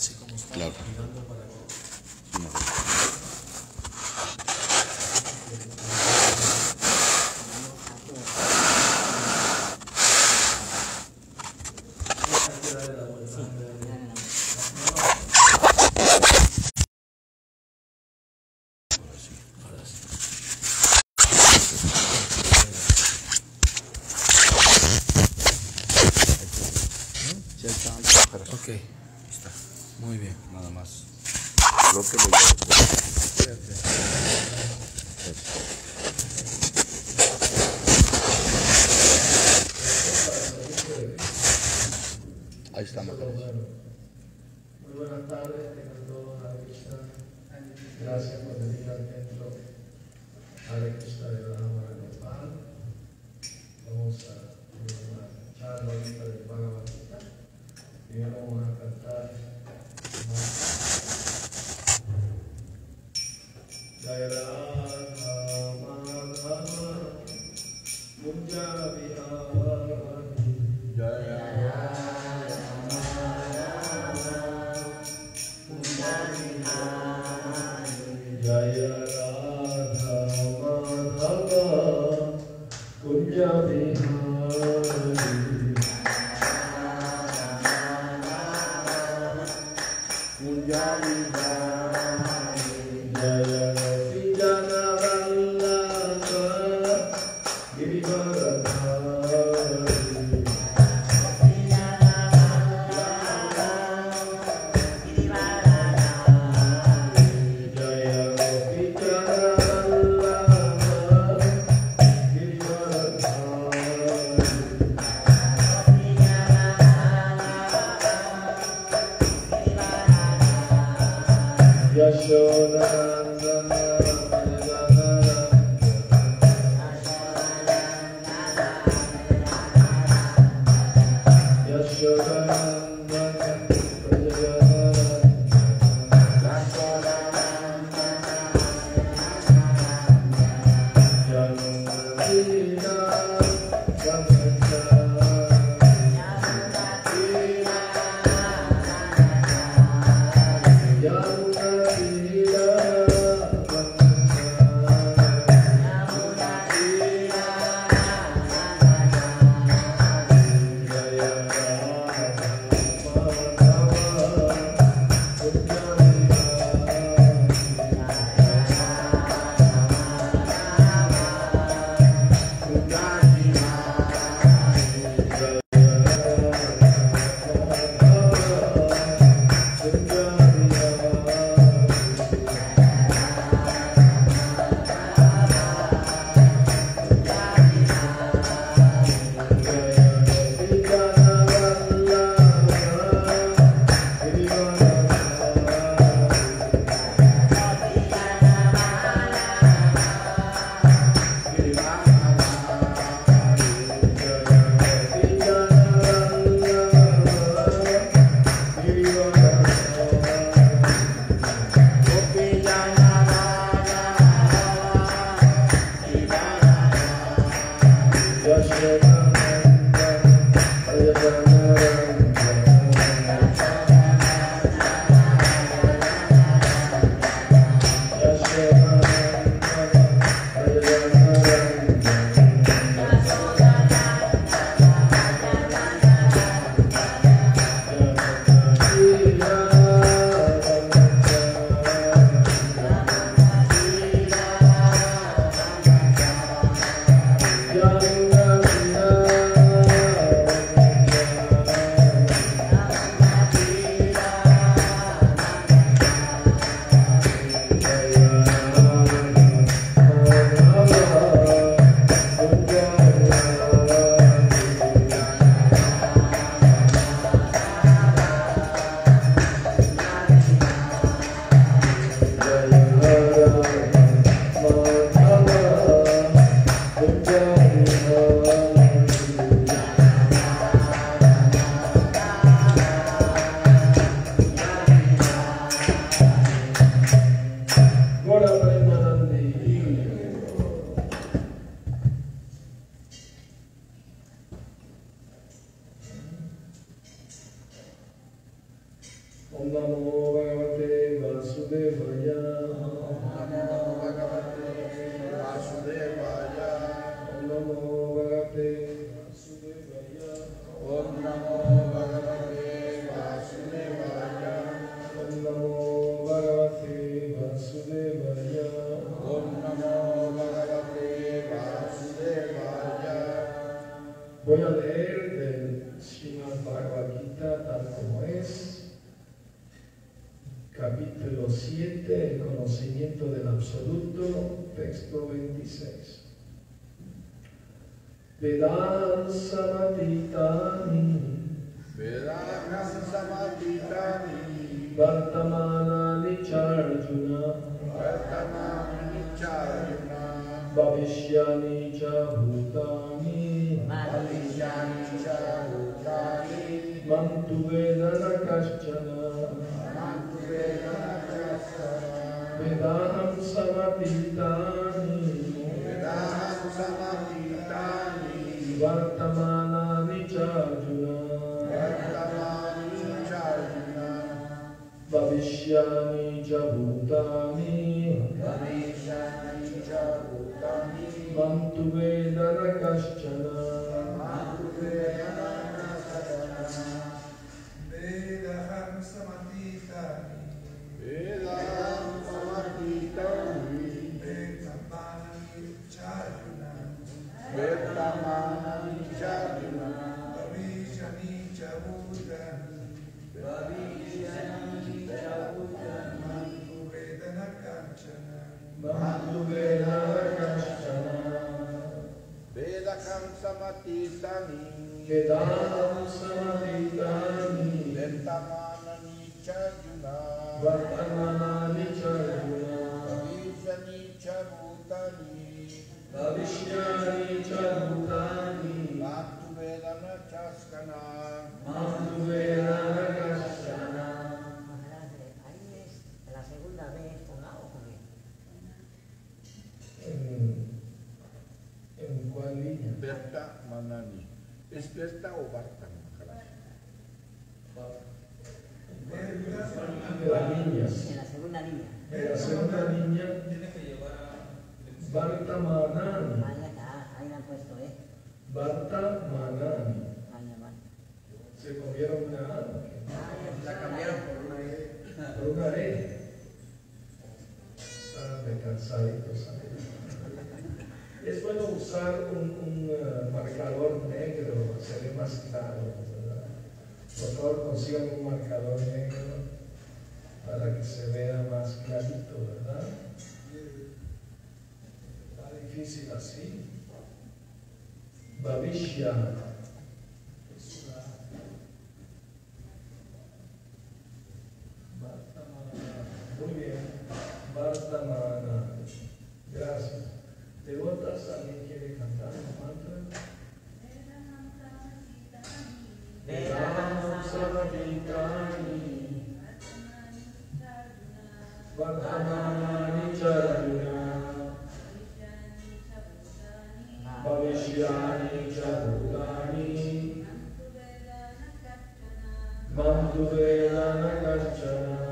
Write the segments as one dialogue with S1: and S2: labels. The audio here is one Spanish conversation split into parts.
S1: Así como estamos
S2: claro.
S1: cuidando para que...
S3: gracias por dedicar dentro a
S4: de texto 26. Pedal Samaritani. Pedal Samaritani. Vartamana Nicharjuna. Vartamana Nicharjuna. Bhavishyani Chahutani. Bhavishyani Chahutani.
S3: Mantuveda Nakashchana.
S4: Mantuveda
S3: Nakashchana.
S4: Pedal
S3: Samaritani.
S4: Shyami
S3: Jabuta samapitani yedam samapitani च भूतानि मन्तु वेद न कश्चन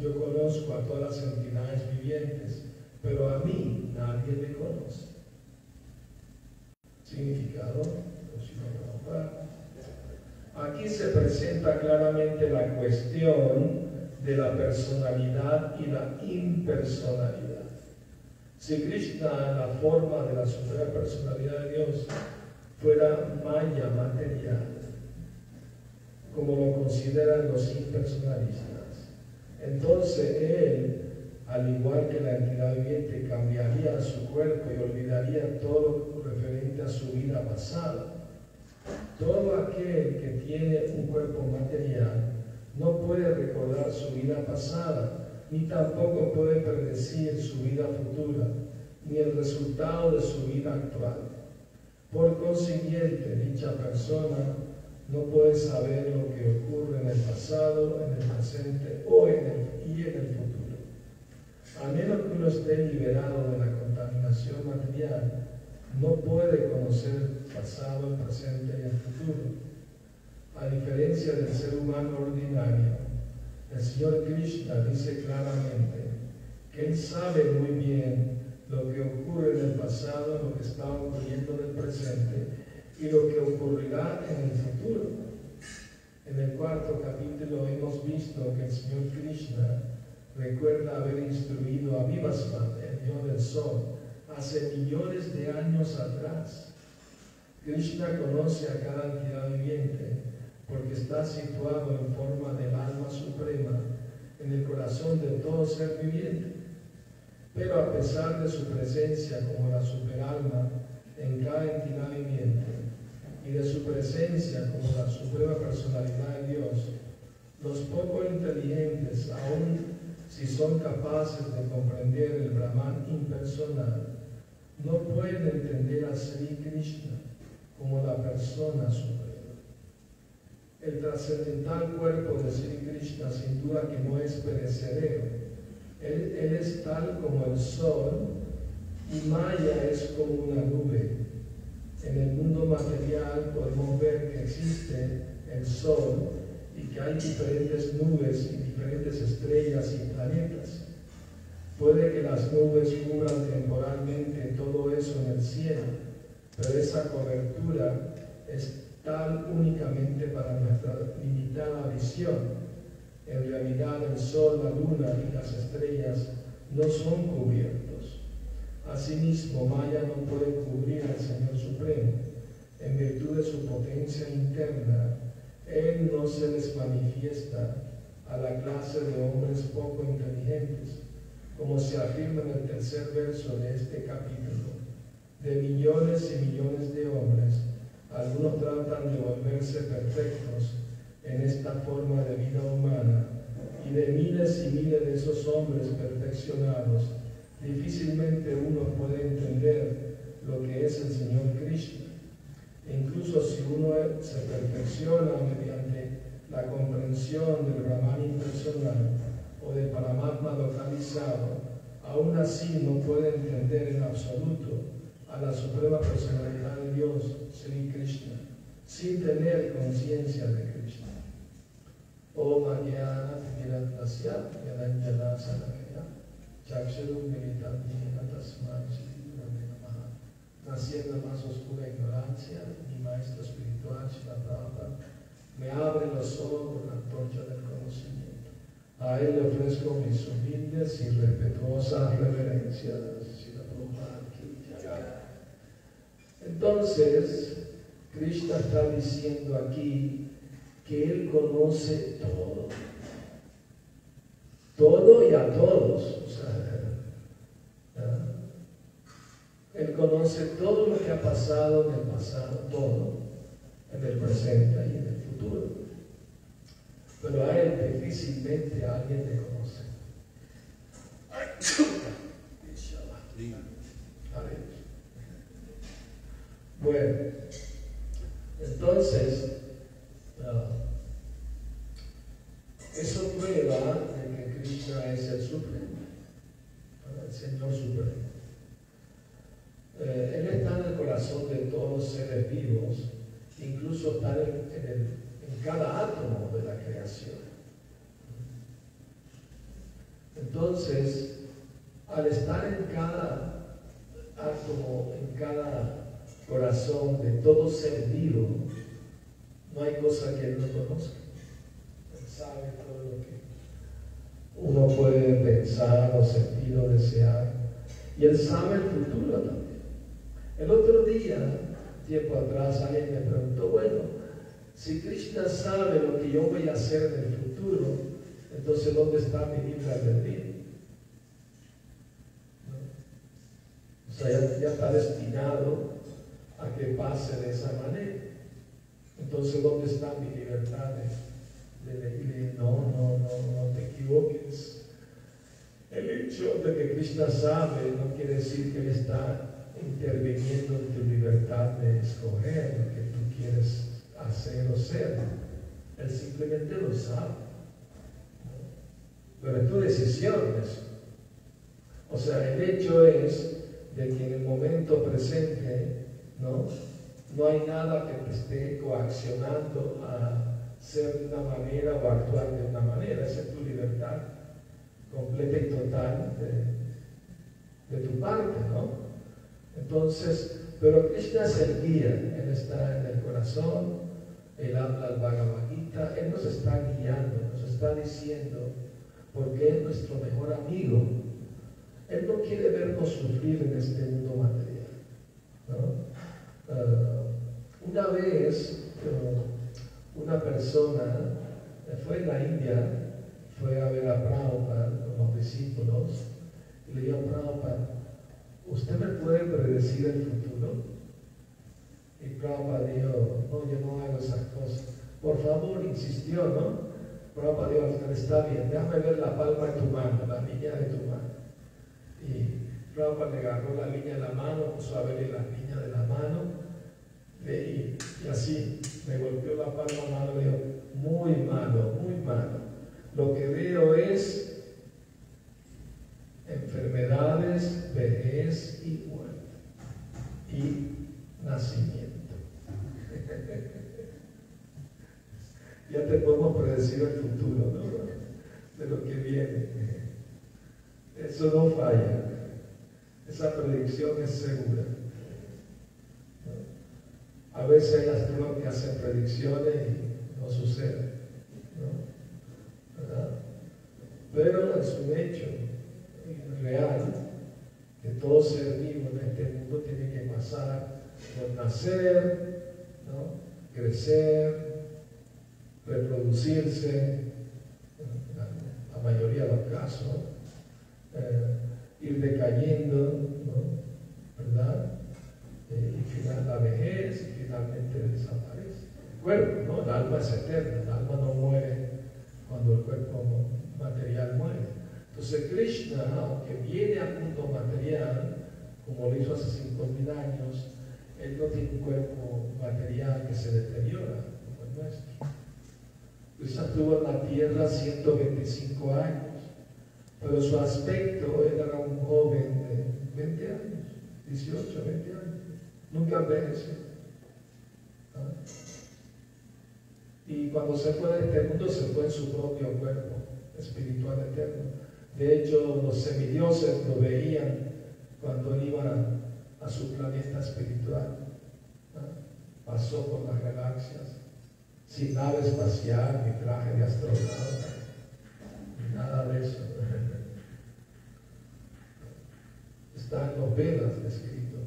S3: yo conozco a todas las entidades vivientes, pero a mí nadie me conoce. Significado, Aquí se presenta claramente la cuestión de la personalidad y la impersonalidad. Si Krishna, la forma de la suprema personalidad de Dios, fuera maya material, como lo consideran los impersonalistas, entonces él, al igual que la entidad viviente, cambiaría su cuerpo y olvidaría todo referente a su vida pasada todo aquel que tiene un cuerpo material no puede recordar su vida pasada, ni tampoco puede predecir su vida futura, ni el resultado de su vida actual. Por consiguiente, dicha persona no puede saber lo que ocurre en el pasado, en el presente o en el, y en el futuro. A menos que uno esté liberado de la contaminación material, no puede conocer el pasado, el presente y el futuro. A diferencia del ser humano ordinario, el Señor Krishna dice claramente que Él sabe muy bien lo que ocurre en el pasado, lo que está ocurriendo en el presente y lo que ocurrirá en el futuro. En el cuarto capítulo hemos visto que el Señor Krishna recuerda haber instruido a Vivasvan, el Dios del Sol, hace millones de años atrás. Krishna conoce a cada entidad viviente porque está situado en forma del alma suprema en el corazón de todo ser viviente. Pero a pesar de su presencia como la superalma en cada entidad viviente y de su presencia como la suprema personalidad de Dios, los poco inteligentes, aun si son capaces de comprender el Brahman impersonal, no pueden entender a Sri Krishna como la persona suprema. El trascendental cuerpo de Sri Krishna sin duda que no es perecedero. Él, él es tal como el sol y Maya es como una nube. En el mundo material podemos ver que existe el sol y que hay diferentes nubes y diferentes estrellas y planetas. Puede que las nubes cubran temporalmente todo eso en el cielo, pero esa cobertura es tal únicamente para nuestra limitada visión. En realidad el sol, la luna y las estrellas no son cubiertos. Asimismo, Maya no puede cubrir al Señor Supremo. En virtud de su potencia interna, Él no se les manifiesta a la clase de hombres poco inteligentes como se afirma en el tercer verso de este capítulo, de millones y millones de hombres, algunos tratan de volverse perfectos en esta forma de vida humana, y de miles y miles de esos hombres perfeccionados, difícilmente uno puede entender lo que es el Señor Krishna. E incluso si uno se perfecciona mediante la comprensión del Brahman impersonal, o de Paramatma localizado, aún así no puede entender en absoluto a la suprema personalidad de Dios, Sri Krishna, sin tener conciencia de Krishna. Om Ajnana Tirantasya Yadanjana Sanakaya Chaksharum Militantina Tasman Namaha Nací en la más oscura ignorancia, mi maestro espiritual, Shila Prabhupada, me abre los ojos con la antorcha del conocimiento. A él le ofrezco mis humildes y respetuosas reverencias. Entonces, Krishna está diciendo aquí que Él conoce todo. Todo y a todos. Él conoce todo lo que ha pasado en el pasado, todo, en el presente y en el futuro pero a él difícilmente alguien le conoce. Bueno, Entonces, ah, eso prueba de que Krishna es el Supremo, el Señor Supremo. Eh, él está en el corazón de todos los seres vivos, incluso está en, en, cada átomo de la creación. Entonces, al estar en cada átomo, en cada corazón de todo ser vivo, no hay cosa que Él no conozca. Él sabe todo lo que uno puede pensar o sentir o desear. Y Él sabe el futuro también. El otro día, tiempo atrás, alguien me preguntó, bueno, si Krishna sabe lo que yo voy a hacer en el futuro, entonces ¿dónde está mi libre albedrío? O sea, ya, ya está destinado a que pase de esa manera. Entonces, ¿dónde está mi libertad de, de decirle, no, no, no, no te equivoques? El hecho de que Krishna sabe no quiere decir que Él está interviniendo en tu libertad de escoger lo que tú quieres hacer o ser. Él simplemente lo sabe. Pero es tu decisión eso. O sea, el hecho es de que en el momento presente, ¿no? No hay nada que te esté coaccionando a ser de una manera o actuar de una manera. Esa es tu libertad completa y total de, de tu parte, ¿no? Entonces, pero Krishna es el guía, Él está en el corazón, Él habla al Bhagavad Gita, Él nos está guiando, nos está diciendo, porque es nuestro mejor amigo. Él no quiere vernos sufrir en este mundo material. Uh, una vez, una persona fue en la India, fue a ver a Prabhupada con los discípulos, y le dijo a Prabhupada, ¿usted me puede predecir el futuro? Y Prabhupada dijo, no, yo no hago esas cosas. Por favor, insistió, ¿no? Prabhupada dijo, está bien, déjame ver la palma de tu mano, la línea de tu mano. Y Prabhupada le agarró la línea de la mano, puso a ver la línea de la mano, y, y así me golpeó la palma de la mano y dijo, muy malo, muy malo. Lo que veo es enfermedades, y muerte y nacimiento. ya te podemos predecir el futuro ¿no? de lo que viene. Eso no falla. Esa predicción es segura. A veces hay astrónomos que hacen predicciones y no sucede. ¿no? Pero es un hecho real que todo ser vivo en este mundo tiene que pasar por nacer, crecer, reproducirse, la, mayoría de los casos, eh, ir decayendo, ¿verdad? Eh, y final la vejez y finalmente desaparece. El cuerpo, ¿no? El alma es eterna, el alma no muere cuando el cuerpo material muere. Entonces Krishna, aunque viene al mundo material, como lo hizo hace 5.000 años, él no tiene un cuerpo material que se deteriora como el nuestro. Krishna estuvo en la tierra 125 años, pero su aspecto era un joven de 20 años, 18, 20 años, nunca envejeció. Y cuando se fue de este mundo, se fue en su propio cuerpo espiritual eterno. De hecho, los semidioses lo veían cuando él iba a, su planeta espiritual. Pasó por las galaxias, sin nave espacial, ni traje de astronauta, ni nada de eso. Está en los Vedas descrito,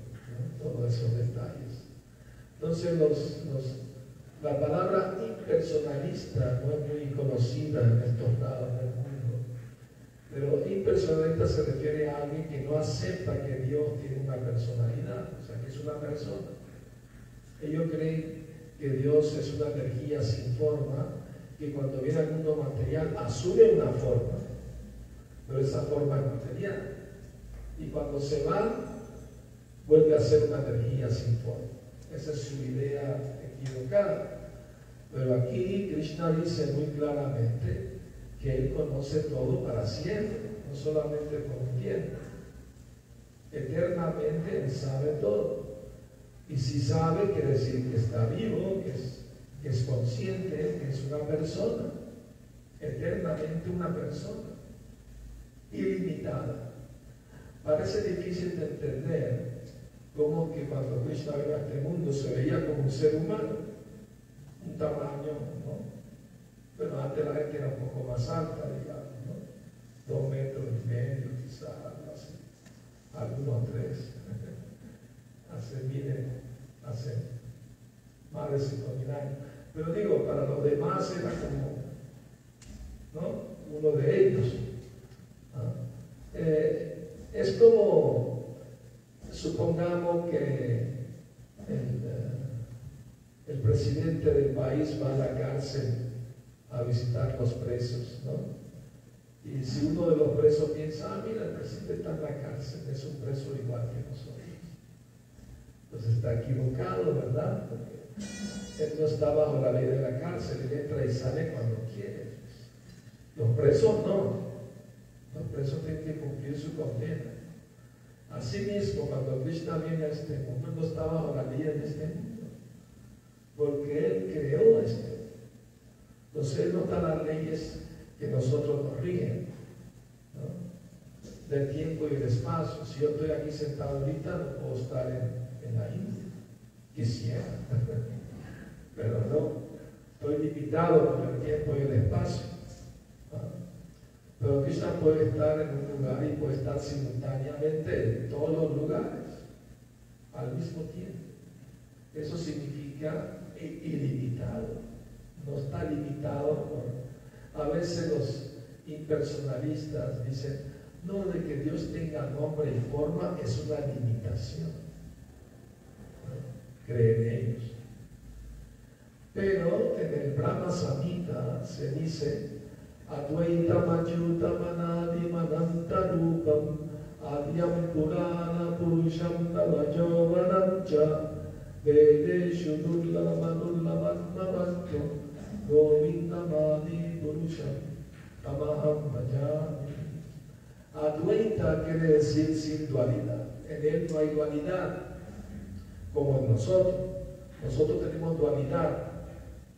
S3: todos esos detalles. Entonces, los, la palabra impersonalista no es muy conocida en estos lados del mundo pero impersonalista se refiere a alguien que no acepta que Dios tiene una personalidad, o sea, que es una persona. Ellos creen que Dios es una energía sin forma, que cuando viene al mundo material asume una forma, pero esa forma es material. Y cuando se va, vuelve a ser una energía sin forma. Esa es su idea equivocada. Pero aquí Krishna dice muy claramente que Él conoce todo para siempre, no solamente por un tiempo. Eternamente Él sabe todo. Y si sabe, quiere decir que está vivo, que es, consciente, que es una persona, eternamente una persona, ilimitada. Parece difícil de entender cómo que cuando Krishna vino este mundo se veía como un ser humano, un tamaño, ¿no? Pero antes la gente era un poco más alta, digamos, ¿no? Dos metros y medio, quizás, así. Algunos tres. hace miles, hace más de cinco mil años. Pero digo, para los demás era como, ¿no? Uno de ellos. ¿ah? Eh, es como, supongamos que el, eh, el presidente del país va a la cárcel a visitar los presos, ¿no? Y si uno de los presos piensa, ah, mira, el presidente está en la cárcel, es un preso igual que nosotros. Pues está equivocado, ¿verdad? Porque él no está bajo la ley de la cárcel, él entra y sale cuando quiere. Los presos no. Los presos tienen que cumplir su condena. Asimismo, cuando Krishna viene a este mundo, no está bajo la ley de este mundo. Porque Él creó este mundo. Entonces no está las leyes que nosotros nos rigen. Del tiempo y el espacio. Si yo estoy aquí sentado ahorita, no puedo estar en, la India. Quisiera. Pero no. Estoy limitado por el tiempo y el espacio. Pero Krishna puede estar en un lugar y puede estar simultáneamente en todos los lugares al mismo tiempo. Eso significa ilimitado no está limitado por... A veces los impersonalistas dicen, no de que Dios tenga nombre y forma es una limitación. ¿no? Creen ellos. Pero en el Brahma Samhita se dice, Advaita Majuta Manadi Mananta Rupam Adyam Purana Purusham Tavajo Vedeshu Durlamanulamanamatum Govindamadi Purusha Tamaham Bhajami. Advaita quiere decir sin dualidad. En él no hay dualidad, como en nosotros. Nosotros tenemos dualidad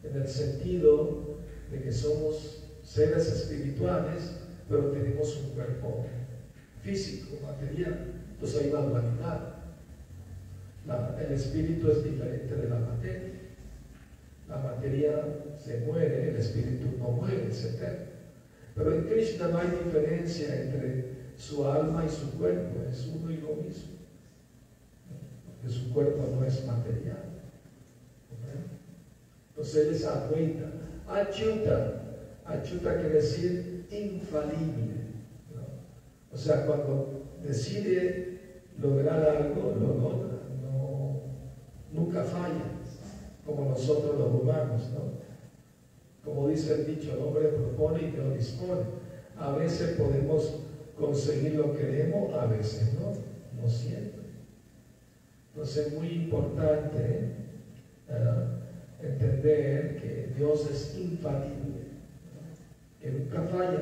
S3: en el sentido de que somos seres espirituales, pero tenemos un cuerpo físico, material. Entonces hay una dualidad. El espíritu es diferente de la materia. La materia se muere, el espíritu no muere, eterno. Pero en Krishna no hay diferencia entre su alma y su cuerpo, es uno y lo mismo. Porque su cuerpo no es material. Entonces él es Advaita. Achyuta Achuta quiere decir infalible. O sea, cuando decide lograr algo, lo logra. No, nunca falla, como nosotros los humanos. ¿no? Como dice el dicho, el hombre propone y Dios dispone. A veces podemos conseguir lo que queremos, a veces no, no siempre. Entonces es muy importante uh, entender que Dios es infalible que nunca falla.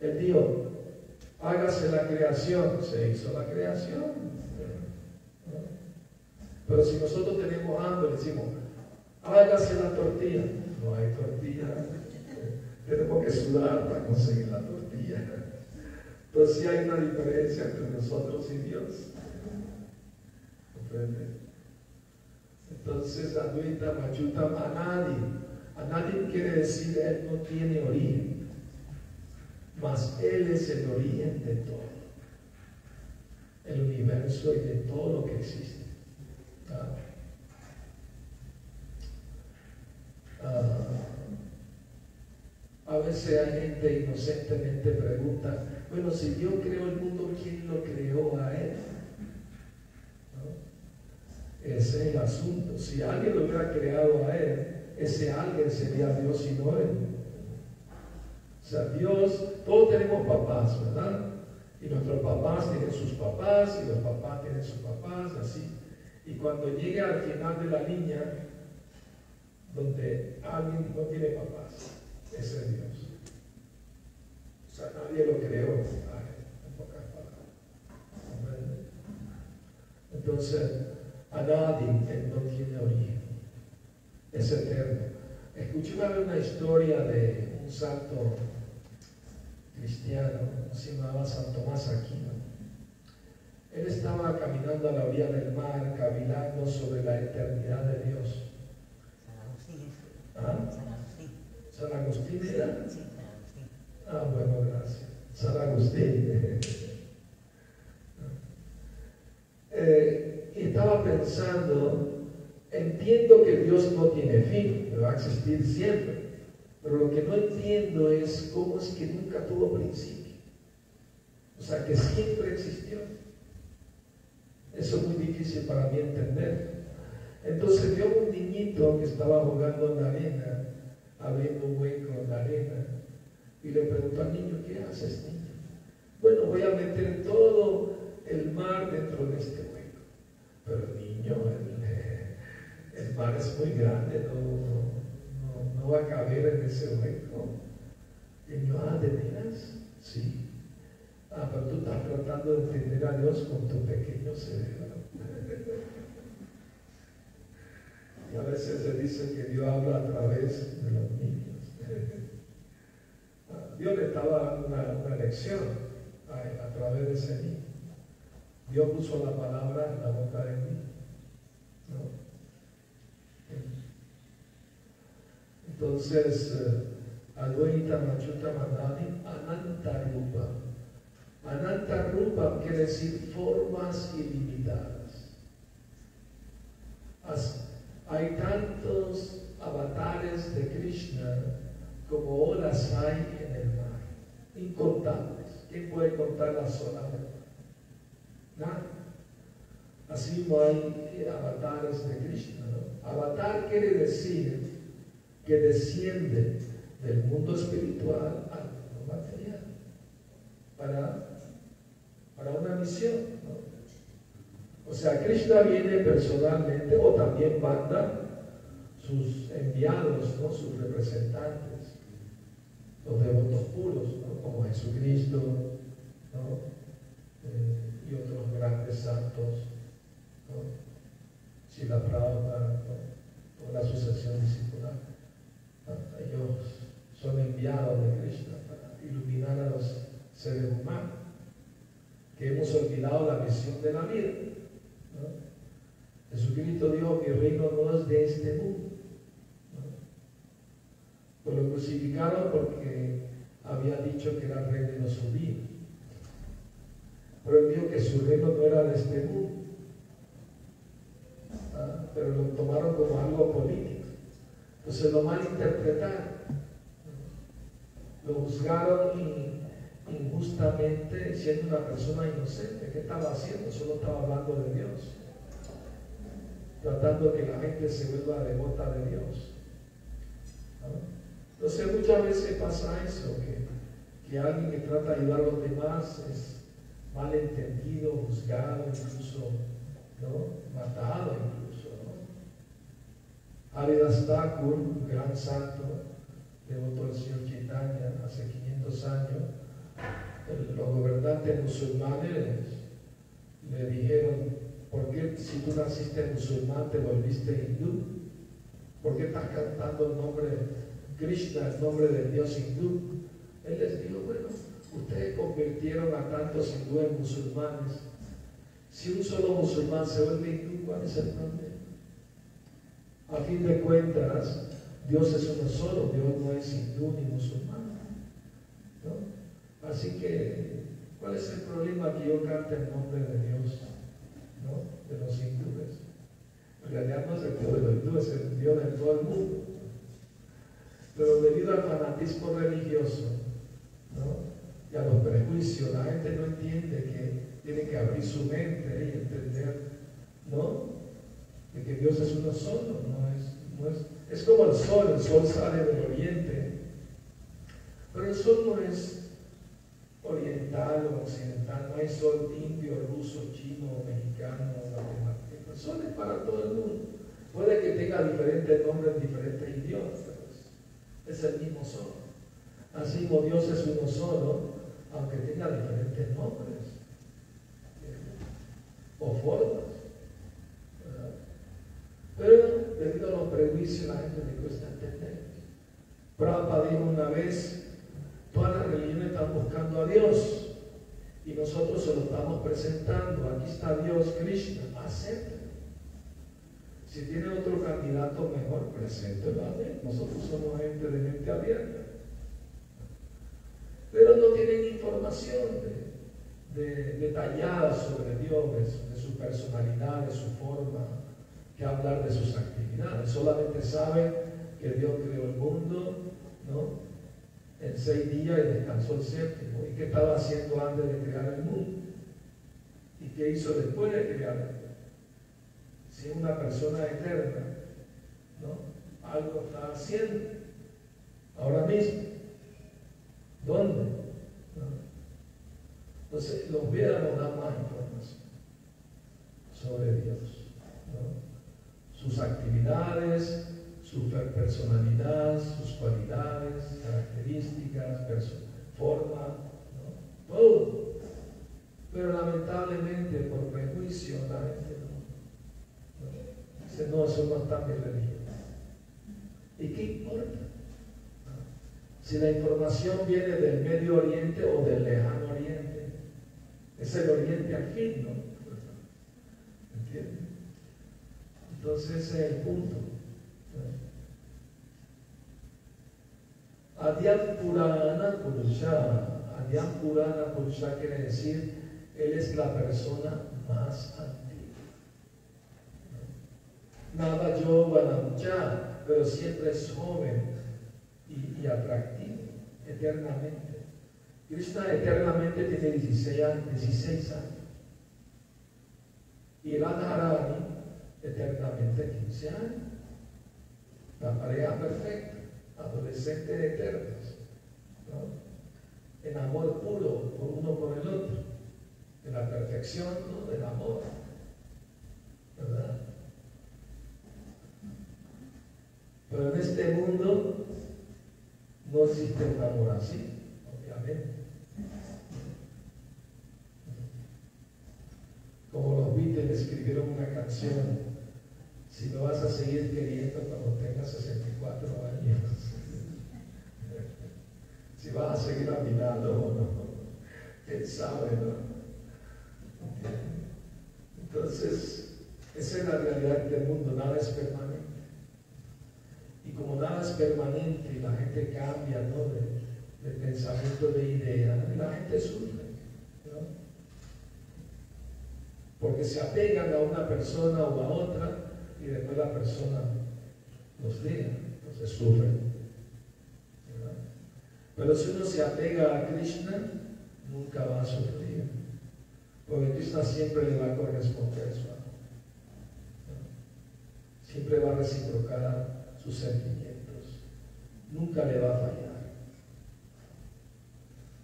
S3: Él dijo, hágase la creación, se hizo la creación. Pero si nosotros tenemos hambre, decimos, hágase la tortilla. No hay tortilla. Tenemos que sudar para conseguir la tortilla. Entonces sí hay una diferencia entre nosotros y Dios. ¿Comprende? Entonces, Machuta Manadi a nadie quiere decir Él no tiene origen, mas Él es el origen de todo, el universo y de todo lo que existe. A veces hay gente inocentemente pregunta, bueno, si Dios creó el mundo, ¿quién lo creó a Él? Ese es el asunto. Si alguien lo hubiera creado a Él, ese alguien sería Dios y no Él. O sea, Dios, todos tenemos papás, ¿verdad? Y nuestros papás tienen sus papás, y los papás tienen sus papás, así. Y cuando llegue al final de la línea, donde alguien no tiene papás, ese es Dios. O sea, nadie lo creó, en pocas palabras. Entonces, a nadie no tiene origen, es eterno. Escuché una vez una historia de un santo cristiano, se llamaba San Tomás Aquino. Él estaba caminando a la orilla del mar, caminando sobre la eternidad de Dios.
S5: San Agustín es.
S3: ¿Ah?
S5: San Agustín.
S3: ¿San Agustín era? Ah, bueno, gracias. San Agustín. Eh, y estaba pensando, entiendo que Dios no tiene fin, que va a existir siempre, pero lo que no entiendo es cómo es que nunca tuvo principio. O sea, que siempre existió. Eso es muy difícil para mí entender. Entonces vio un niñito que estaba jugando en la arena, abriendo un hueco en la arena, y le preguntó al niño, ¿qué haces, niño? Bueno, voy a meter todo el mar dentro de este hueco. Pero niño, el, mar es muy grande, no, no, va a caber en ese hueco. El niño, ah, ¿de veras? Sí. Ah, pero tú estás tratando de entender a Dios con tu pequeño cerebro. Y a veces se dice que Dios habla a través de los niños. Ah, Dios le estaba dando una, lección a, través de ese niño. Dios puso la palabra en la boca de mí. ¿no? Entonces, eh, Advaita Machuta Mandani, Ananta Rupa. Ananta Rupa quiere decir formas ilimitadas. As- Hay tantos avatares de Krishna como olas hay en el mar, incontables. ¿Quién puede contar las olas del mar? Nada. Así mismo hay eh, avatares de Krishna. Avatar quiere decir que desciende del mundo espiritual al mundo material para, para una misión. O sea, Krishna viene personalmente o también manda sus enviados, ¿no? sus representantes, los devotos puros, como Jesucristo. Eh, y otros grandes santos, ¿no? Sila Prabhupada, o la asociación discipular. Ellos son enviados de Krishna para iluminar a los seres humanos que hemos olvidado la misión de la vida. ¿no? Jesucristo dijo, mi reino no es de este mundo. Pues lo crucificaron porque había dicho que era rey de los judíos. Pero él dijo que su reino no era de este mundo. ¿ah? Pero lo tomaron como algo político. Entonces lo malinterpretaron. Lo juzgaron in- injustamente siendo una persona inocente. ¿Qué estaba haciendo? Solo estaba hablando de Dios. Tratando que la gente se vuelva devota de Dios. Entonces muchas veces pasa eso, que, que alguien que trata de ayudar a los demás es malentendido, juzgado, incluso ¿no? matado incluso. ¿no? Haridas Thakur, un gran santo, devoto del Señor Chaitanya hace 500 años, los gobernantes musulmanes le dijeron, ¿por qué si tú naciste musulmán te volviste hindú? ¿Por qué estás cantando el nombre Krishna, el nombre del Dios hindú? Él les dijo, bueno, ustedes convirtieron a tantos hindúes musulmanes. Si un solo musulmán se vuelve hindú, ¿cuál es el problema? A fin de cuentas, Dios es uno solo, Dios no es hindú ni musulmán. ¿no? Así que, ¿cuál es el problema que yo cante el nombre de Dios? ¿no? De los hindúes. En realidad no es el Dios de los hindúes, es el Dios de todo el mundo. Pero debido al fanatismo religioso ¿no? y a los prejuicios, la gente no entiende que tiene que abrir su mente y entender ¿no? de que Dios es uno solo, no es, no es, es como el sol, el sol sale del oriente, pero el sol no es oriental o occidental, no hay sol indio, ruso, chino, mexicano, guatemalteco, El sol es para todo el mundo. Puede que tenga diferentes nombres en diferentes idiomas, pero es el mismo sol. Así como Dios es uno solo, aunque tenga diferentes nombres eh, o formas. Pero debido a los prejuicios la gente le cuesta entender. Prabhupada dijo una vez, todas las religiones están buscando a Dios y nosotros se lo estamos presentando. Aquí está Dios, Krishna, acéptelo. Si tiene otro candidato mejor, preséntelo a él. Nosotros somos gente de mente abierta. Pero no tienen información de, de- detallada sobre Dios, de, de su personalidad, de su forma, que hablar de sus actividades. Solamente saben que Dios creó el mundo, ¿no? En seis días y descansó el séptimo. ¿Y qué estaba haciendo antes de crear el mundo? ¿Y qué hizo después de crear? Si es una persona eterna, ¿no? Algo está haciendo. Ahora mismo. ¿Dónde? Entonces, los Vedas nos dan más información sobre Dios. Sus actividades, su per- personalidad, sus cualidades, características, forma, ¿no? todo. Pero lamentablemente por prejuicio la gente no. Dice, no, eso no está mi religión. ¿Y qué importa? Si la información viene del Medio Oriente o del Lejano Oriente, es el Oriente aquí, ¿no? ¿Entiendes? Entonces ese es el punto. Adyam Purana Purusha. Adyam Purana Purusha quiere decir, él es la persona más antigua. Nada yo Vanamucha, pero siempre es joven y, y atractivo, eternamente. Krishna eternamente tiene 16 años. 16 años. Y Radharani eternamente 15 años. La pareja perfecta, adolescentes eternos, ¿no? en amor puro por uno por el otro, en la perfección del amor, ¿verdad? Pero en este mundo no existe un amor así, obviamente. Como los Beatles escribieron una canción, si me vas a seguir queriendo cuando tengas 64 años, si vas a seguir a mi lado o no, quién sabe, ¿no? Entonces, esa es la realidad del mundo, nada permanente. Y como nada es permanente y la gente cambia ¿no? de, de pensamiento, de idea, la gente sufre. ¿no? Porque se apegan a una persona o a otra y después la persona los deja, entonces sufren. Pero si uno se apega a Krishna, nunca va a sufrir. Porque Krishna siempre le va a corresponder su. Siempre va a reciprocar sus sentimientos. Nunca le va a fallar.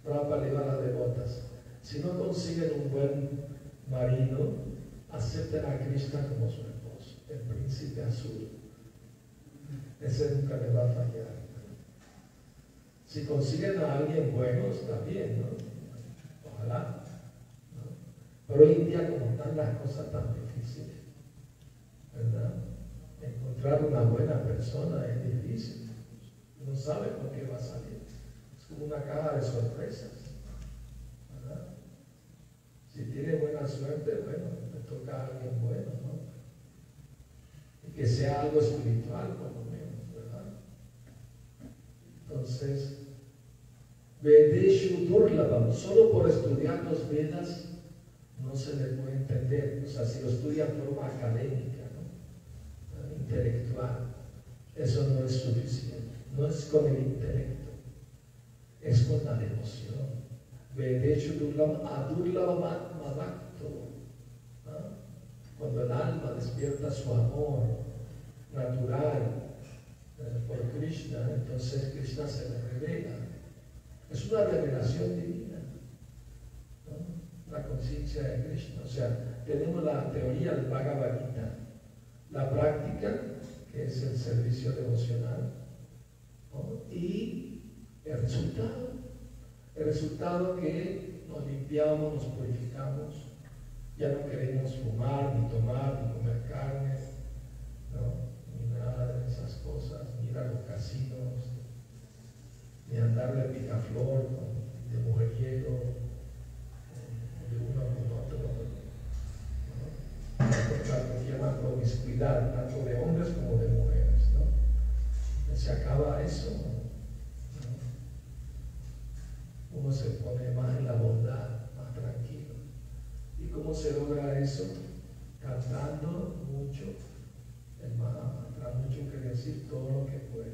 S3: Prabhupada le va a las devotas. Si no consiguen un buen marido, acepten a Krishna como su esposo, el príncipe azul. Ese nunca le va a fallar. Si consiguen a alguien bueno, está bien, ¿no? Ojalá. Pero hoy en día, como están las cosas tan difíciles, ¿verdad? Encontrar una buena persona es difícil. No sabe por qué va a salir. Es como una caja de sorpresas. Si tiene buena suerte, bueno, le toca a alguien bueno, ¿no? Y que sea algo espiritual, por lo menos, ¿verdad? Entonces, Vedeshu Durlabam, solo por estudiar los Vedas no se le puede entender. O sea, si lo estudia de forma académica, eso no es suficiente. No es con el intelecto, es con la devoción. Cuando el alma despierta su amor natural eh, por Krishna, entonces Krishna se le revela. Es una revelación divina, la conciencia de Krishna. O sea, tenemos la teoría del Bhagavad Gita, la práctica, que es el servicio devocional, y el resultado. El resultado que nos limpiamos, nos purificamos, ya no queremos fumar, ni tomar, ni comer carne, ¿no? ni nada de esas cosas, ni ir a los casinos, ni andar de picaflor, ¿no? de mujeriego, eh, de uno con otro. Que llaman promiscuidad, tanto de hombres como de mujeres. ¿no? Se acaba eso. ¿no? Uno se pone más en la bondad, más tranquilo. ¿Y cómo se logra eso? Cantando mucho el mantra, mucho quiere decir todo lo que pueda.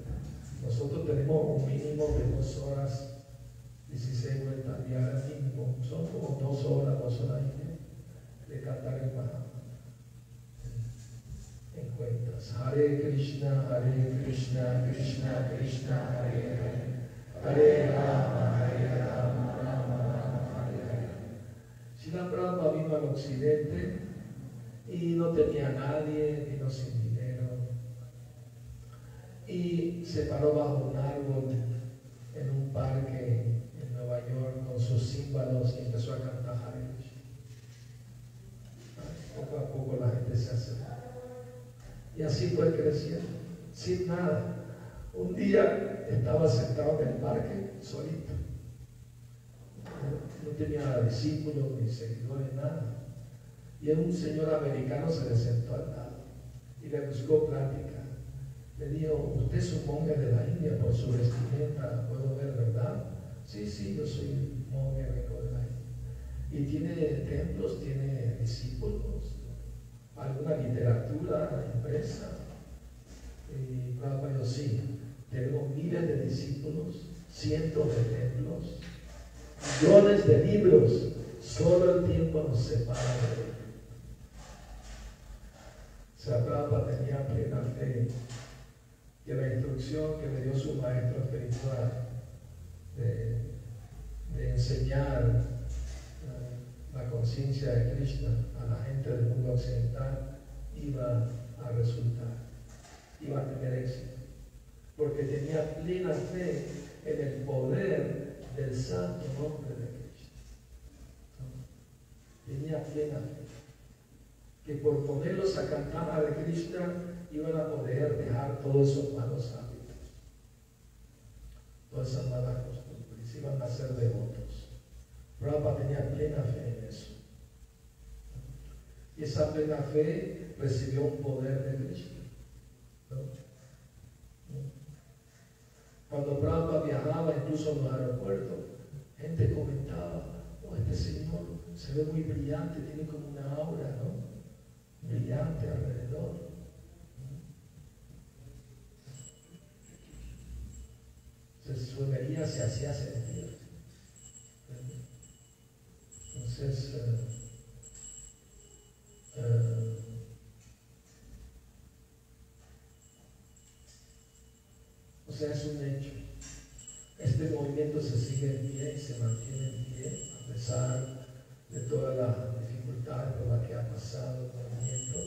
S3: Nosotros tenemos un mínimo de dos horas, 16 vueltas diarias son como dos horas, dos horas y media de cantar el mantra. En cuentas, Hare Krishna, Hare Krishna, Krishna Krishna, Hare Hare, Hare Rama, Hare Rama, Rama Rama, Hare Hare. Srila Prabhupada vino al occidente y no tenía nadie, vino sin dinero. Y se paró bajo un árbol en un parque en Nueva York con sus címbalos y empezó a cantar Hare Krishna. Poco a poco la gente se acercó. Y así fue creciendo, sin nada. Un día estaba sentado en el parque solito. No tenía discípulos ni seguidores, nada. Y un señor americano se le sentó al lado y le buscó plática. Le dijo, usted es un monje de la India por su vestimenta, puedo ver, ¿verdad? Sí, sí, yo soy un monje de la India. Y tiene templos, tiene discípulos, alguna literatura impresa. Y Prabhupada dijo, sí, tenemos miles de discípulos, cientos de templos, millones de libros, solo el tiempo nos separa de él. Prabhupada tenía plena fe que la instrucción que le dio su maestro espiritual de, enseñar la conciencia de Krishna a la gente del mundo occidental iba a resultar, iba a tener éxito, porque tenía plena fe en el poder del santo nombre de Krishna. Tenía plena fe que por ponerlos a cantar a Krishna iban a poder dejar todos esos malos hábitos, todas esas malas costumbres, iban a ser devotos. Prabhupada tenía plena fe en eso. Y esa plena fe recibió un poder de Krishna. ¿no? Cuando Prabhupada viajaba incluso en los aeropuertos, gente comentaba, oh, este señor se ve muy brillante, tiene como una aura, ¿no? Brillante alrededor. Entonces su se hacía sentir. Entonces, uh, uh, o sea, es un hecho. Este movimiento se sigue en pie y se mantiene en pie a pesar de todas las dificultades por las que ha pasado el movimiento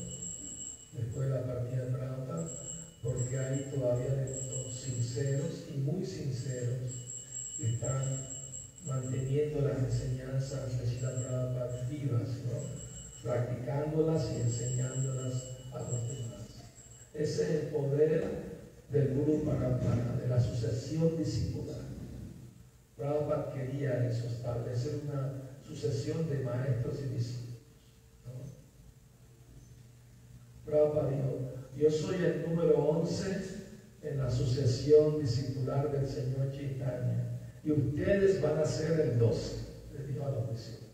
S3: después de la partida de Prabhupada, porque hay todavía devotos sinceros y muy sinceros que están manteniendo las enseñanzas de Srila Prabhupada vivas, ¿no? practicándolas y enseñándolas a los demás. Ese es el poder del Guru Parampara, de la sucesión discipular. Prabhupada quería eso, establecer una sucesión de maestros y discípulos. ¿no? Prabhupada dijo, yo soy el número 11 en la sucesión discipular del Señor Chaitanya y ustedes van a ser el 12, le dijo a los discípulos.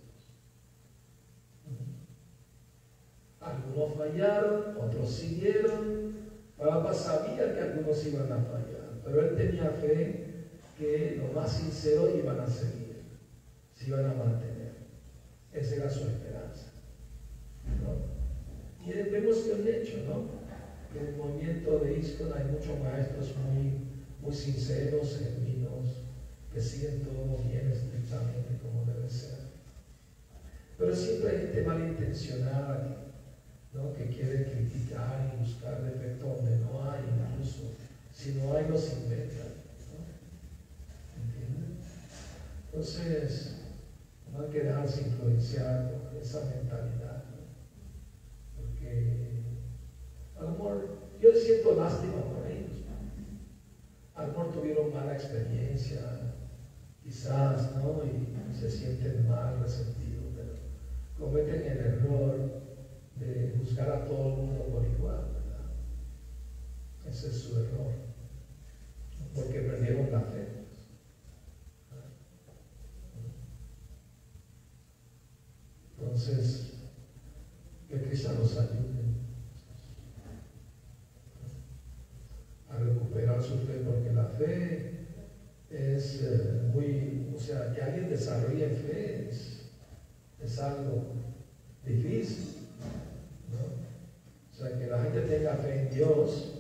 S3: Algunos fallaron, otros siguieron. Prabhupada sabía que algunos iban a fallar, pero él tenía fe que los más sinceros iban a seguir, se iban a mantener. Esa era su esperanza. Y vemos que un hecho, ¿no? En el movimiento de ISKCON hay muchos maestros muy, sinceros, genuinos, que siguen todo bien estrictamente como debe ser. Pero siempre hay gente malintencionada ¿no? que quiere criticar y buscar defectos donde no hay incluso. Si no hay, los inventan. ¿no? Entonces, no hay que dejarse influenciar por esa mentalidad. ¿no? Porque a lo mejor yo siento lástima por ellos. A lo mejor tuvieron mala experiencia, quizás, ¿no? Y se sienten mal, resentidos, pero cometen el error de buscar a todo el mundo por igual, ¿verdad? Ese es su error, porque perdieron la fe. Entonces, que Cristo nos ayude a recuperar su fe, porque la fe es eh, muy, o sea, que alguien desarrolle fe es, algo difícil, ¿no? O sea, que la gente tenga fe en Dios,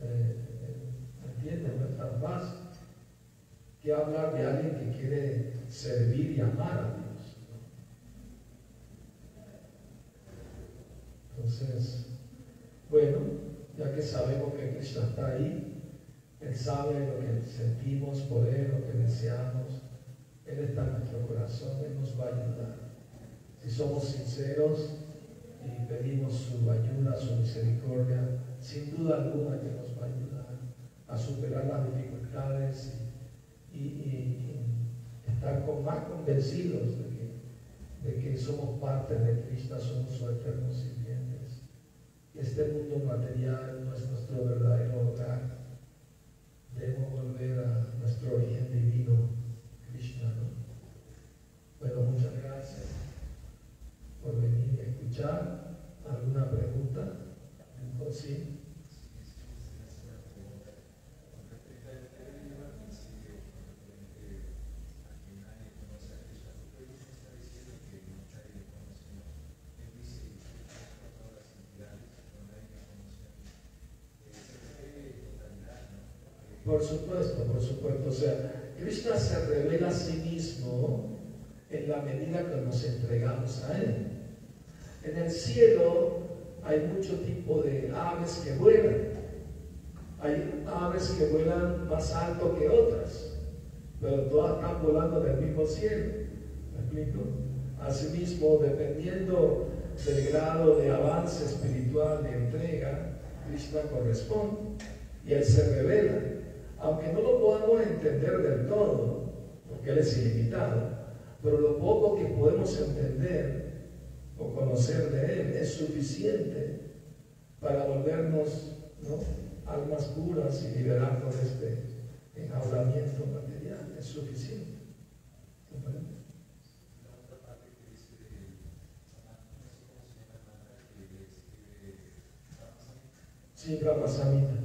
S3: eh, ¿entiendes? No es tan fácil. Que hablar de alguien que quiere servir y amar a Dios. ¿no? Entonces, bueno, ya que sabemos que Cristo está ahí, Él sabe lo que sentimos por Él, lo que deseamos, Él está en nuestro corazón, Él nos va a ayudar. Si somos sinceros y pedimos su ayuda, su misericordia, sin duda alguna que nos va a ayudar a superar las dificultades y, estar más convencidos de que, somos parte de Cristo, somos sus eternos sirvientes. Este mundo material no es nuestro verdadero hogar. Debemos volver a nuestro origen divino, Krishna. ¿no? Bueno, muchas gracias por venir a escuchar. ¿Alguna pregunta? Sí. Supuesto, por supuesto. O sea, Krishna se revela a sí mismo en la medida que nos entregamos a Él. En el cielo hay mucho tipo de aves que vuelan. Hay aves que vuelan más alto que otras, pero todas están volando del mismo cielo. ¿Me explico? Asimismo, dependiendo del grado de avance espiritual de entrega, Krishna corresponde y Él se revela. Aunque no lo podamos entender del todo, porque Él es ilimitado, pero lo poco que podemos entender o conocer de Él es suficiente para volvernos ¿no? almas puras y liberarnos de este enjaulamiento material. Es suficiente. ¿Comprende? Sí, Brahma Samhita.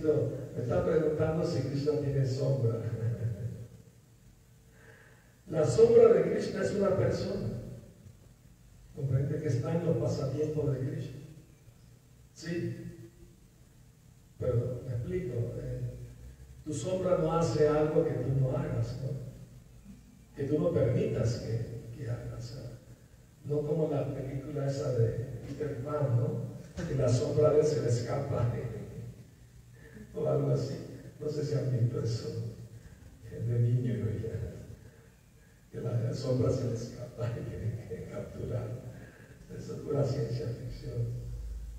S3: Visto, me está preguntando si Krishna tiene sombra. La sombra de Krishna es una persona. Comprende que está en los pasatiempos de Krishna. Sí. Pero me explico. eh, tu sombra no hace algo que tú no hagas, ¿no? Que tú no permitas que, hagas. no como la película esa de Peter Pan, ¿no? Que la sombra de él se le escapa. No sé si han visto eso de niño yo ya. Que la sombra se le escapa y que capturar. Eso es pura ciencia ficción.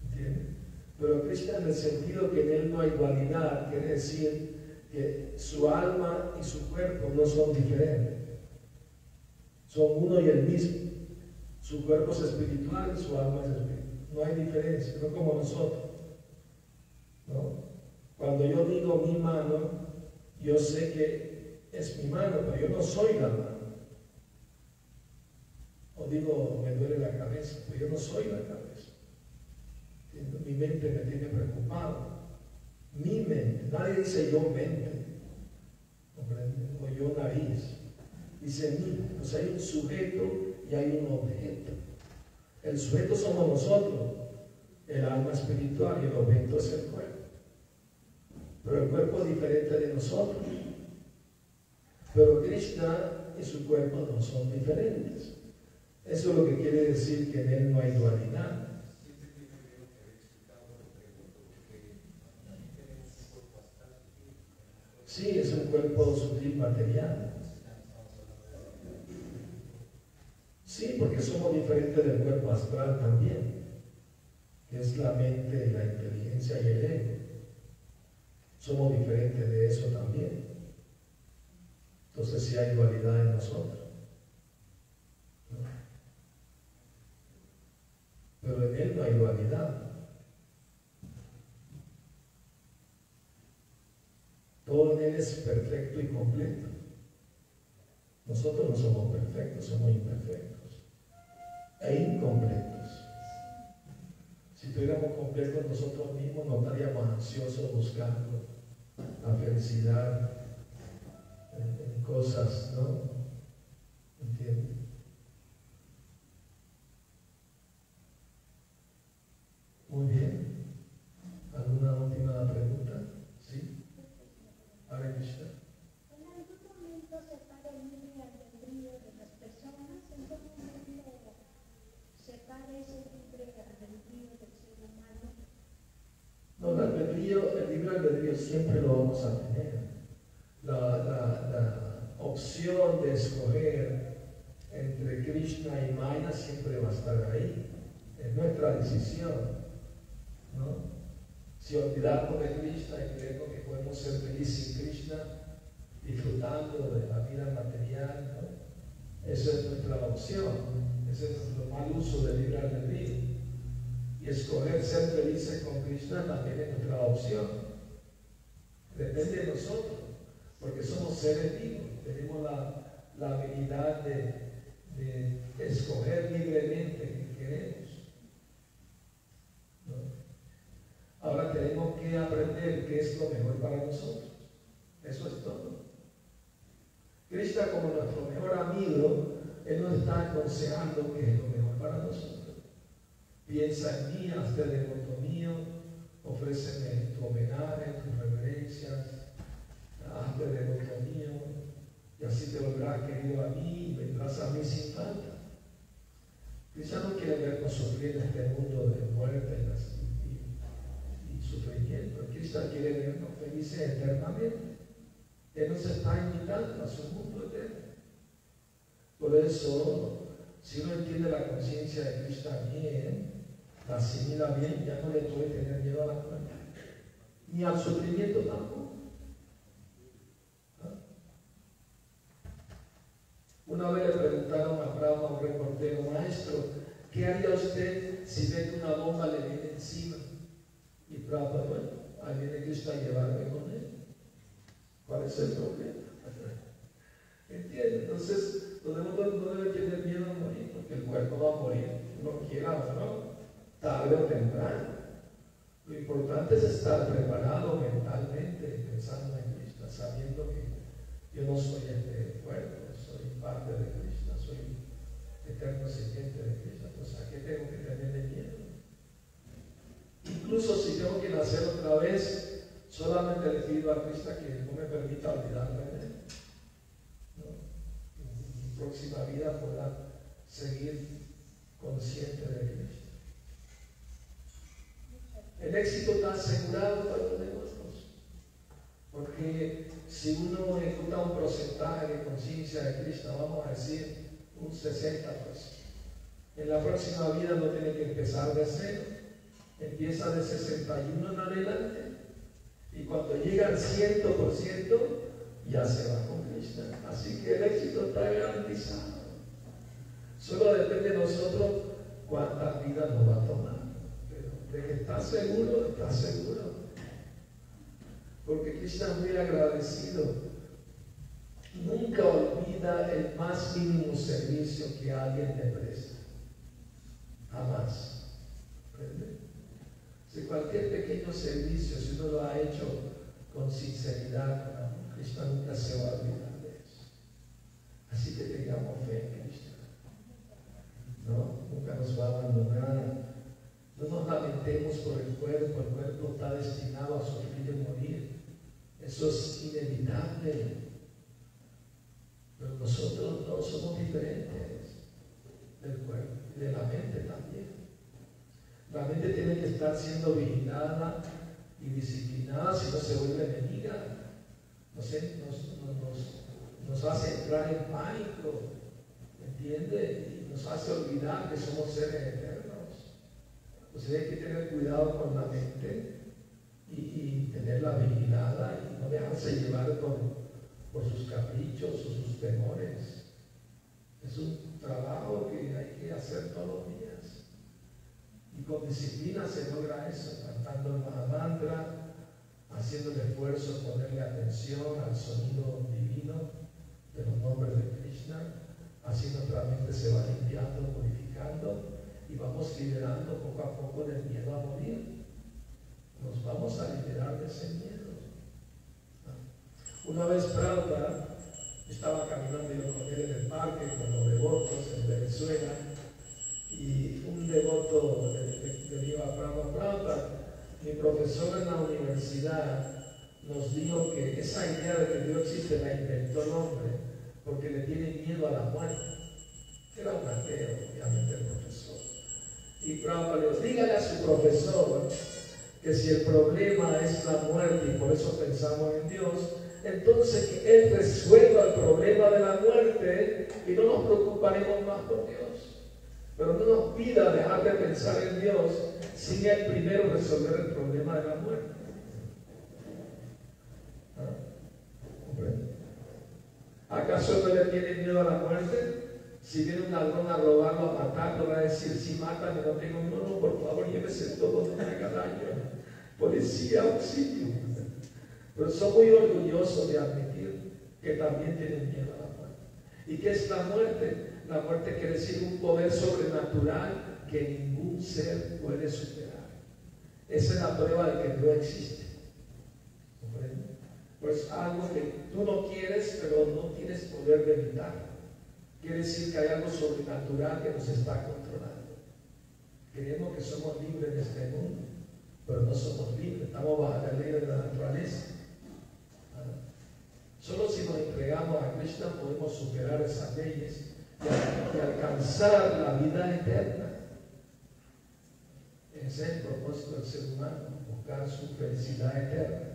S3: ¿Entienden? Pero Krishna en el sentido que en él no hay dualidad, quiere decir que su alma y su cuerpo no son diferentes. Son uno y el mismo. Su cuerpo es espiritual y su alma es espiritual. No hay diferencia, no como nosotros. ¿no? Cuando yo digo mi mano, yo sé que es mi mano, pero yo no soy la mano. O digo, me duele la cabeza, pero yo no soy la cabeza. Mi mente me tiene preocupado. Mi mente. Nadie dice yo mente. O yo nariz. Dice mi. Pues hay un sujeto y hay un objeto. El sujeto somos nosotros, el alma espiritual y el objeto es el cuerpo. Pero el cuerpo es diferente de nosotros. Pero Krishna y su cuerpo no son diferentes. Eso es lo que quiere decir que en él no hay dualidad. Sí, es un cuerpo sutil material. Sí, porque somos diferentes del cuerpo astral también, que es la mente, la inteligencia y el ego. Somos diferentes de eso también. Entonces sí hay dualidad en nosotros. Pero en Él no hay dualidad. Todo en Él es perfecto y completo. Nosotros no somos perfectos, somos imperfectos e incompletos. Si estuviéramos completos nosotros mismos, no estaríamos ansiosos buscando la felicidad en, cosas, ¿no? ¿Entiendes? Muy bien. ¿Alguna última pregunta? ¿Sí? Hare Krishna.
S4: En algún momento se para el libre albedrío de las personas, en qué momento se para ese libre albedrío del ser humano.
S3: No, el albedrío, el libre albedrío siempre lo vamos a tener. La, la, opción de escoger entre Krishna y Maya siempre va a estar ahí. Es nuestra decisión. ¿no? Si olvidamos de Krishna y creemos que podemos ser felices sin Krishna, disfrutando de la vida material, esa es nuestra opción, ese es nuestro mal uso del libre albedrío. Y escoger ser felices con Krishna también es nuestra opción. Depende de nosotros, porque somos seres vivos, tenemos la, la habilidad de, de escoger libremente que queremos. Ahora tenemos que aprender qué es lo mejor para nosotros. Eso es todo. Krishna como nuestro mejor amigo, Él nos está aconsejando qué es lo mejor para nosotros. Piensa en mí, hazte devoto mío, ofréceme tu homenaje, tus hazte devoto mío, y así te volverás querido a mí y vendrás a mí sin falta. Krishna no quiere vernos sufrir en este mundo de muerte y, y, sufrimiento. Krishna quiere vernos felices eternamente. Él nos está invitando a su mundo eterno. Por eso, si uno entiende la conciencia de Krishna bien, la asimila bien, ya no le puede tener miedo a la muerte, ni al sufrimiento tampoco. ¿Ah? Una vez le preguntaron a Brahma, un reportero, maestro, ¿qué haría usted si ve que una bomba le viene encima? Y Brahma, bueno, ahí viene Krishna a llevarme con él. ¿Cuál es el problema? ¿Entiendes? Entonces, no debe tener miedo a morir, porque el cuerpo va a morir, no quiera o no, tarde o temprano. Lo importante es estar preparado mentalmente, pensando en Krishna, sabiendo que yo no soy este cuerpo, soy parte de Krishna, soy eterno siguiente de Krishna. Pues a qué tengo que tenerle miedo. Incluso si tengo que nacer otra vez, solamente le pido a Krishna que no me permita olvidarme de él. ¿no? Mi próxima vida pueda seguir consciente de Krishna. El éxito está asegurado para los nosotros. Porque si uno ejecuta un porcentaje de conciencia de Krishna, vamos a decir un 60%, en la próxima vida no tiene que empezar de cero. Empieza de 61 en adelante y cuando llega al 100% ya se va con Krishna. Así que el éxito está garantizado. Solo depende de nosotros cuántas vidas nos va a tomar. De que está seguro, está seguro. Porque es muy agradecido. Nunca olvida el más mínimo servicio que alguien le presta. Jamás. Si cualquier pequeño servicio, si uno lo ha hecho con sinceridad, Krishna nunca se va a olvidar de eso. Así que tengamos fe en Krishna. No, nunca nos va a abandonar. No nos lamentemos por el está destinado a sufrir y morir. Eso es inevitable. Pero nosotros no somos diferentes del cuerpo y de la mente también. La mente tiene que estar siendo vigilada y disciplinada si no se vuelve enemiga. Nos, nos, nos, hace entrar en pánico, ¿entiende? Y nos hace olvidar que somos seres eternos. Entonces hay que tener cuidado con la mente y, y tenerla vigilada y no dejarse llevar por, por sus caprichos o sus temores. Es un trabajo que hay que hacer todos los días. Y con disciplina se logra eso, cantando el Mahamantra, haciendo el esfuerzo ponerle atención al sonido divino de los nombres de Krishna, así nuestra mente se va limpiando, purificando y vamos liberando poco a poco del miedo a morir. Nos vamos a liberar de ese miedo. Una vez Prabhupada estaba caminando yo con él en el parque con los devotos en Venezuela y un devoto le dijo a Prabhupada, mi profesor en la universidad nos dijo que esa idea de que Dios existe la inventó el hombre porque le tiene miedo a la muerte. Era un ateo, obviamente, el profesor. Y Prabhupada le dijo, dígale a su profesor que si el problema es la muerte y por eso pensamos en Dios, entonces que Él resuelva el problema de la muerte y no nos preocuparemos más por Dios. Pero no nos pida dejar de pensar en Dios sin Él primero resolver el problema de la muerte. ¿Ah? ¿Acaso no le tiene miedo a la muerte? Si viene un ladrón a robarlo, a matarlo, va a decir, si matan no tengo, no, no, por favor, llévese todo, no me haga daño. Policía, auxilio. Pero son muy orgullosos de admitir que también tienen miedo a la muerte. ¿Y qué es la muerte? La muerte quiere decir un poder sobrenatural que ningún ser puede superar. Esa es la prueba de que no existe. ¿Comprende? Pues algo que tú no quieres, pero no tienes poder de evitar. Quiere decir que hay algo sobrenatural que nos está controlando. Creemos que somos libres de este mundo, pero no somos libres. Estamos bajo la ley de la naturaleza. Solo si nos entregamos a Krishna podemos superar esas leyes y alcanzar la vida eterna. Ese es el propósito del ser humano, buscar su felicidad eterna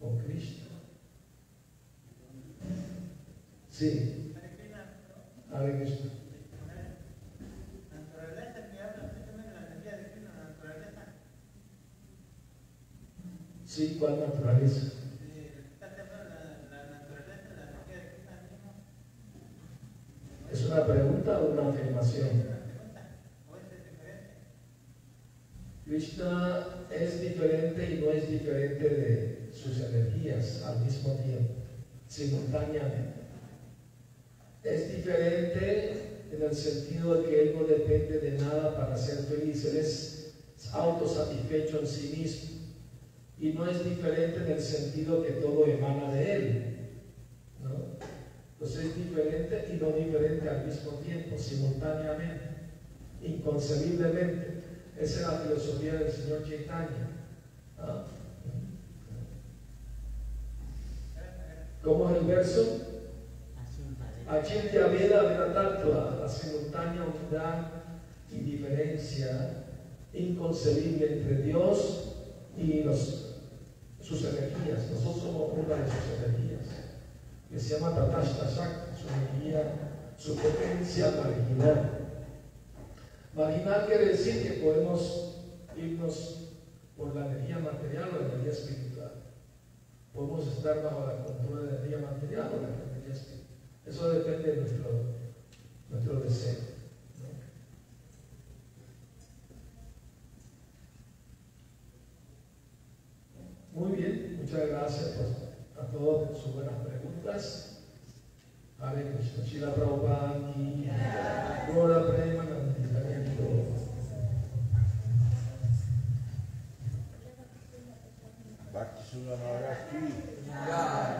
S3: con Cristo. Sí. Hare Krishna. Sí, ¿cuál naturaleza? ¿Es una pregunta o una afirmación? Krishna es diferente y no es diferente de sus energías al mismo tiempo, simultáneamente. Es diferente en el sentido de que Él no depende de nada para ser feliz, Él es autosatisfecho en sí mismo. Y no es diferente en el sentido que todo emana de Él. ¿no? Entonces es diferente y no diferente al mismo tiempo, simultáneamente, inconcebiblemente. Esa es la filosofía del señor Chaitanya. ¿Cómo es el verso? Achintya Veda Veda la simultánea unidad y diferencia inconcebible entre Dios y sus energías. Nosotros somos una de sus energías que se llama Tatashta su energía, su potencia marginal. Marginal quiere decir que podemos irnos por la energía material o la energía espiritual. Podemos estar bajo la control de la energía material o la energía espiritual. Eso depende de nuestro, nuestro deseo. Muy bien, muchas gracias pues, a todos por sus buenas preguntas. Hare Krishna, Shila Prabhupada, Gora
S6: Prema,
S4: Bhakti Sudha Maharaj